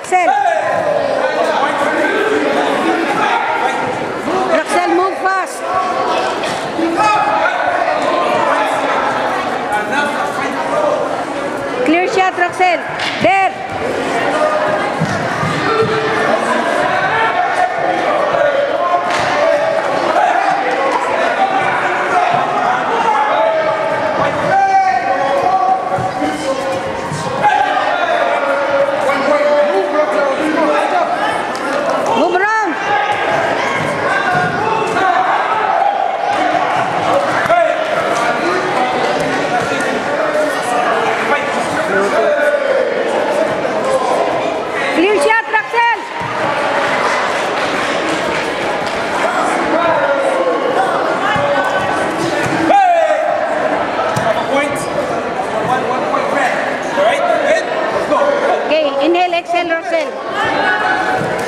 Roxelle. Roxelle, move fast. Clear shot, Roxelle. There. Inhale, exhale, roce.